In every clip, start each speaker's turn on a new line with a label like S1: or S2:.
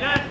S1: Yes.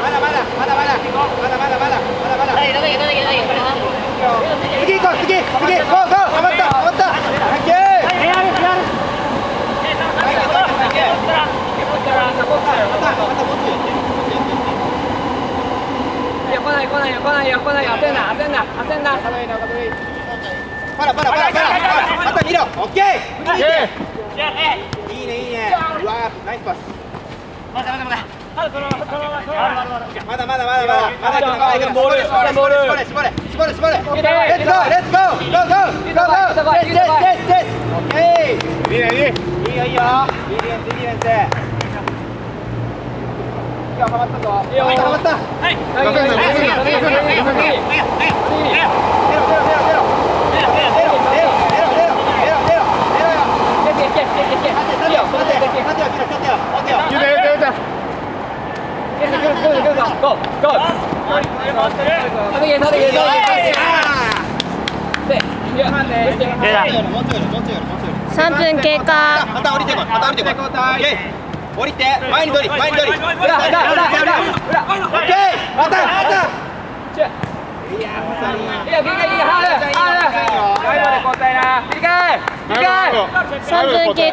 S1: まだまだまだまだまだまだまだままゴ
S2: ーゴー三分経過。
S3: また降りてこい。また降りてこい。降りて前に取り前に取り。裏裏裏裏裏。オッケー。また。いや、いいよ、いいよ、ハーフ、ハーフ。最後まで交代な。切り替、ケー、オケ、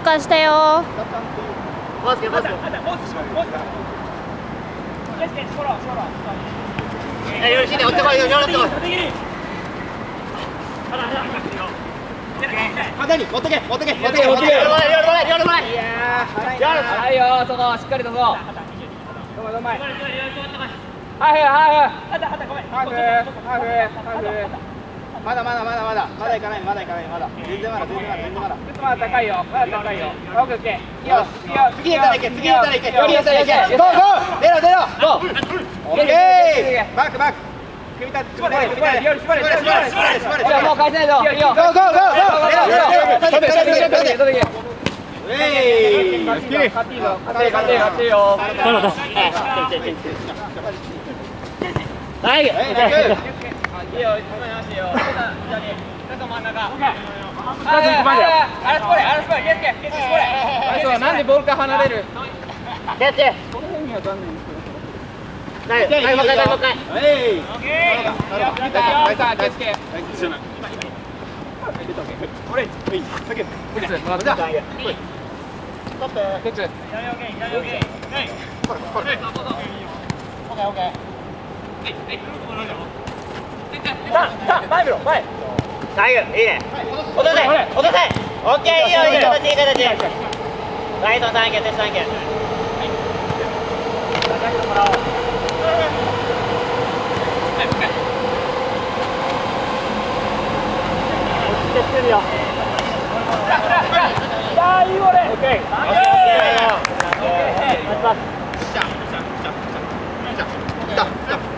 S3: よろしいね、いよ、い。い、
S1: はいよ、しっかりと。はい、はい、はい、い。
S3: まだまだまだまだ。まだ行かないまだ行かないまだ。全然まだ全然まだ全然まだ。
S1: ちょっとまだ高いよ。まだ高いよ。オッケーよし。よ
S3: 次行かないけ次行かないけ。
S1: よ
S3: りよしよしゴーゴー出ろ出ろ。ゴーオッケー。マークマーク。組み立て
S1: もう返せないぞ。いいよ、ん。中真ん中。あれ、こ、れ、ケ、ゲ、あそう、なんでボール離れる。このかい。い、い、い。
S3: はい、はい。はい、
S1: はい、ターンタ前見ろ前
S3: 大丈夫いいね落とせ落とせオッケーいいよいい形いい形ライト3件ト3
S1: 件叩いてもらおうけしてる。いい。い。来た。来た。来た。
S3: 来た。来た。
S1: 来た。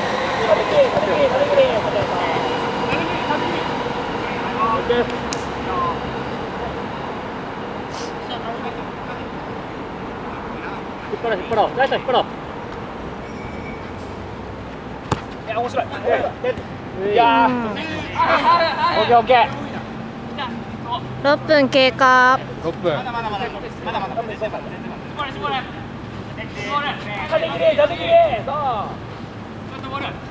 S1: 張ろう引っ張ろう大将引っ張ろういや面白いいやーオッケーオッケー
S2: 6分経過
S3: 6分
S1: 縦切れ縦切れそうはいオッケー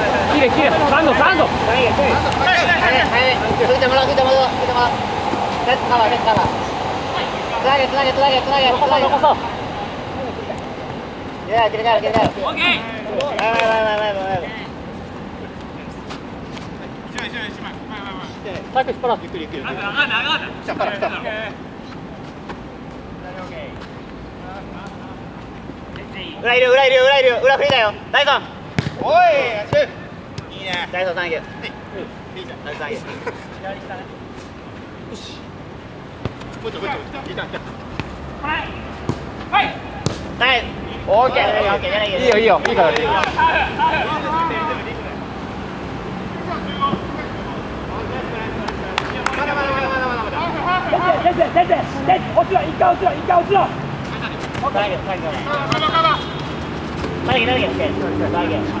S1: ッケー下がろう下がろう下がろう一回ハーフまで下がろうあと腕向かい腕向かい腕向かい大丈夫オッケーオッケーオッケー来るよ。来るボール来たボール足いいぞレッツボールレッツボール来たボールかけにかけに立ってきて立ってきて誰誰誰誰誰切れ切れサンドサンド
S4: はい。はい。はい。拭いてもらう拭いてもらう拭いてもらうレッツカバーレッツカバーつなげつなげつなげつなげつなげ
S1: 残そう
S4: いや切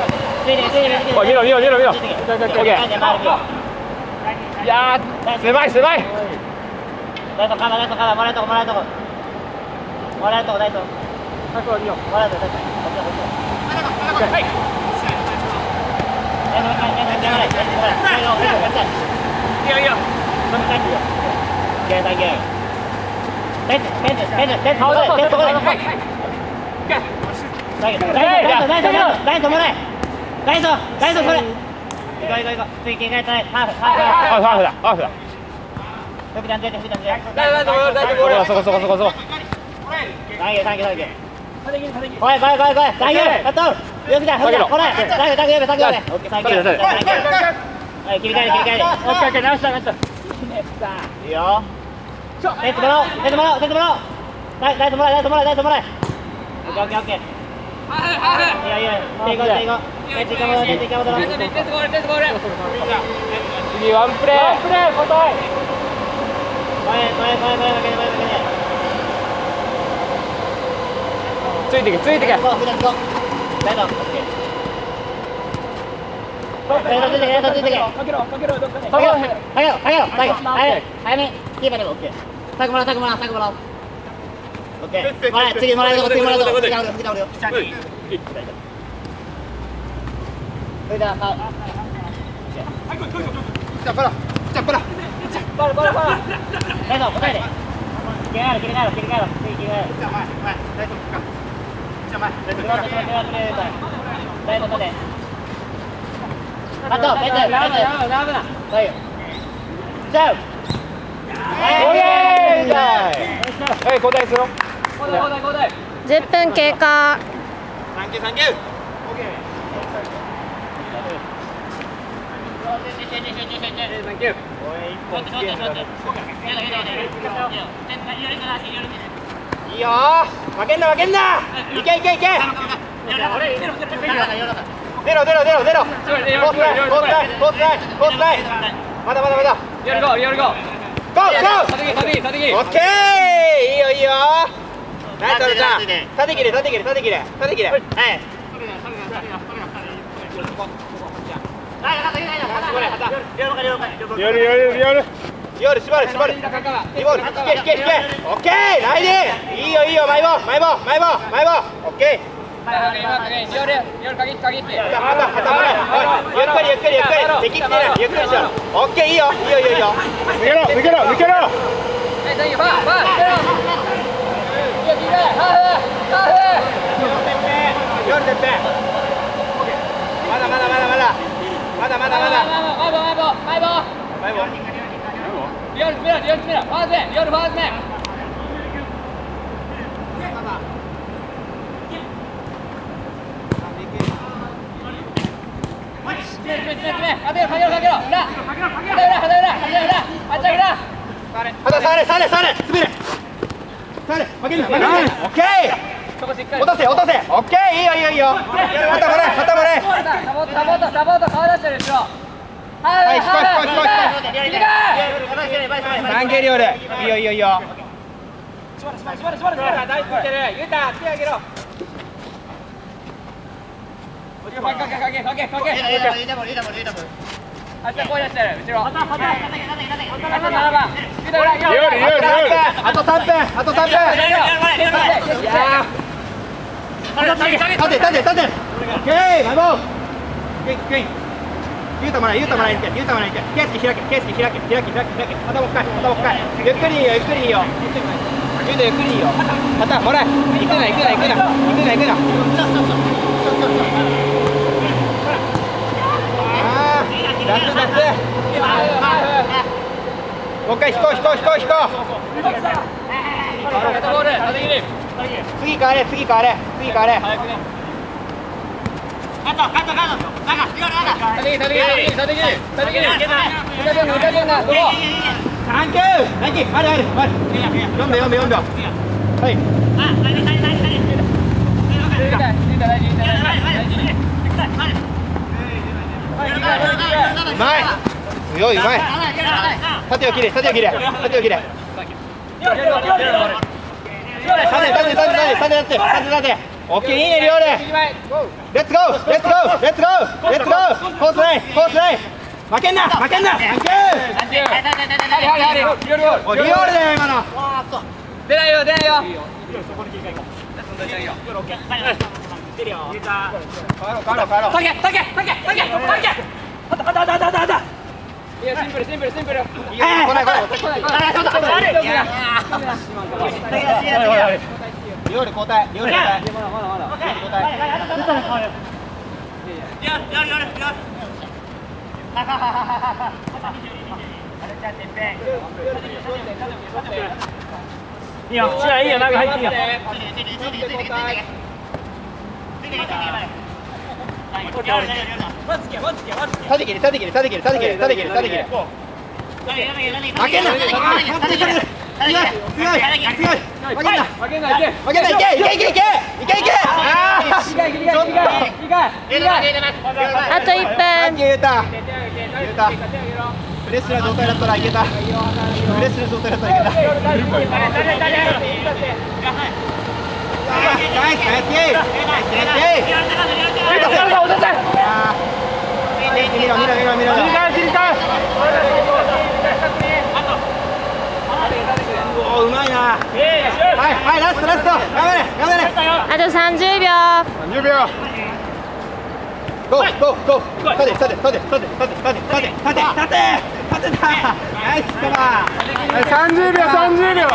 S3: おい
S1: 見ろ見ろ見ろ見やー狭い狭い。
S4: ライトカバーライトカバーもらえるとこもらえるとこ。もらえるとこライトも
S1: タックはいいよ
S4: らえるとこ。ライトこっちこっち
S1: はい。
S4: ライトもらえライトもらえライトもらえライトもらえライトもらえ
S1: いいよいいよ
S4: サンキューサンキューペンツペンツペンツペンツ
S1: 顔出そう
S4: ペンツここで
S1: はいはい
S4: ライトライトライトライトもらえライトライトそれ行こう行こう行こう次切り替えたいハーフハーフ
S1: ハーフだ。ハーフだ。
S4: ふきちゃん出てふきちゃん出て
S1: 大丈夫大丈夫。大丈夫そこそこそこそこ。
S4: サンキューサンキュー。サンキュー。来い来い来い来い。サンキュー。やっとよくじゃふきちゃんこれサンキュー。サンキューサンキューオッケーサンキューサンキュー。はい切り替える切り替える
S1: オッケーオッケー。直した直した。
S4: いいよ。レッツもらおうレッツもらおうレッツもらおう。ライライトもらえライトもらえライトもらえオッケーオッケーオッケー。いやいや手いこう手いこう手いこう戻ろう手いこう戻ろう
S1: 次ワンプレーワンプレー交代
S4: 前前前前負けて前負けて
S1: つい。てけつい。てけ
S4: つい。てけつい。てけ
S1: かけろかけろどっかで
S4: はよはよはよはよ早い。早めキーパーでもオッケータグもらうタグもらうタグもらうオッケー。OK、次もらえるぞ、次もらえるぞ。次もらえるぞ、次もらえるぞ。それでは、カウ。
S3: はい、来い。来い。来い。じゃ
S1: あ、パラ。じゃあ、パ
S4: ラ。パラパラパラ。大丈夫、答えて。切り替えろ、切り替えろ、切り替えろ。次、切り替えろ。
S3: じゃあ、前、前、大丈夫か。じゃあ、前、大丈夫
S4: か。大丈夫か。あと、ベンチ、ラブ、ラブ、
S1: ラブ。
S4: はい。じゃあ。
S1: おい。えーい。はい、交代するよ。
S2: 10分経過
S4: い
S3: いよ負けんな負けんないけいけいけゼロゼロゼロ出ろコスないコスなイススまだまだまだ
S1: ゴーゴー
S3: ゴーゴーゴーゴーーナイスゃん縦切れ縦切れ縦切れ縦切れ。はい。
S5: やるやるやる
S3: やる縛る縛るリボール引け引け引けオッケーライディいいよいいよ前棒前棒前棒前棒オッケー
S1: ゆっ
S3: くりゆっくりゆっくりゆっくりできてないゆっくりしろオッケーいいよいいよいいよ
S5: 抜けろ抜けろ抜けろ
S1: Sale, sale, sale,
S3: sale, 落とせ落とせオッケーいいよいいよいいよ。肩もれ肩もれ。
S1: サポートサポートサポート顔出してる後ろは
S3: はい引こう引こう引こう
S1: う
S3: サンゲリオールいいよいいよいいよ
S1: 縛る縛る縛る縛る大ついてるゆうた手あげろかけかけかけかけかけあっち声出してる後ろあと7番ゆうた裏ゆうた
S5: リオルリオルリオル
S3: あと3分あと3分いやー立て立て立てオッケーマイボークインクインゆうたもらえゆうたもらえゆうたもらえケースケ開けケースケ開け開け開け開け頭深い頭深いゆっくりいいよゆっくりいいよゆっくりいいよ肩もら行くな行くな行くな行くな行くなあー脱脱もう一回引こう引こう引こう引こう次変われ次変われ次変われ
S1: 早くね縦切り縦切り縦切り縦切り縦切り縦切り縦切り
S3: サンキューナイキあるあるある4秒4秒4秒はい
S1: ゆうたゆうた大事ゆうた大事はいう
S3: まい。強いうまい。縦を切れ縦を切れ。縦を切れ。縦縦縦縦縦。縦縦縦。オッケーいいねリオール。レッツゴーレッツゴーレッツゴーレッツゴー。コースラインコースライン。負けんな負けんな。サンキューリオールだよ今の。
S1: 出ないよ出ないよ
S3: てるよ。入れた。帰ろう
S1: 帰ろう帰ろう。あたあたあたあたあたいやシンプルシンプルシンプル
S3: いいよ来ない来ない
S1: い
S3: 料理交代料理交代
S1: まだまだまだ
S3: 交代
S4: やややや、いいよ、中入っていいよ。
S3: 縦切れ縦切れ縦切れ縦切れ縦切れ縦切れ負けんな縦切れ強い。強い。強い。負けんな
S1: 負けない。で
S3: 負けんない。けい。けい。けい。けい。けい。けあー
S1: い。かい。い。かい。い。かい。い。かい。い。か
S2: あと1分
S3: さっき言うた言うたフレッシュな状態だったらい。けたフレッシュな状態だったらい。けたナイスナイスナイスナイスナイスあー見ろ見ろ見ろ見ろ
S5: 切り替
S3: mira, mira, mira, い。はい、はい、ラスト、ラスト。頑張れ、頑張れ。
S2: あと三
S5: 十秒。
S3: 三十秒。立て立て立て。立て、立て、立て、立て、立て、立て、立て、立て。ナイスカバー
S5: はい30秒30秒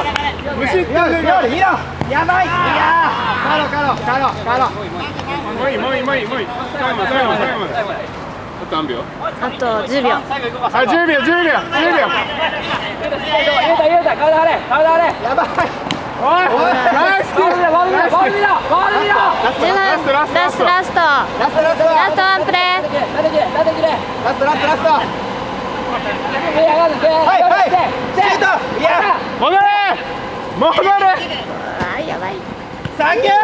S5: 無失点で
S3: 見ろ見ろやばいいやーカロカロカロカロ
S5: もういいもういいもういいもういい最後まで最後まで最後まであと何秒
S2: あと10秒
S5: あ10秒10秒10秒
S1: ゆうたゆうた体張れ体張れ
S3: やばい
S5: おいナイスキ
S1: ボール見ろボール見ろボール見ろボール見ろ
S2: 10分ラストラストラ
S3: ラストラストラ
S2: ストワンプレー
S1: 縦切れ縦切れ
S3: ラストラストラスト
S1: 手上がる手
S3: はいはい。シュートいや
S5: 戻れ。戻れ。
S2: あい。や
S3: サンキュー。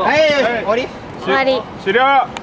S3: はい終わり。
S2: 終わり。
S5: 終了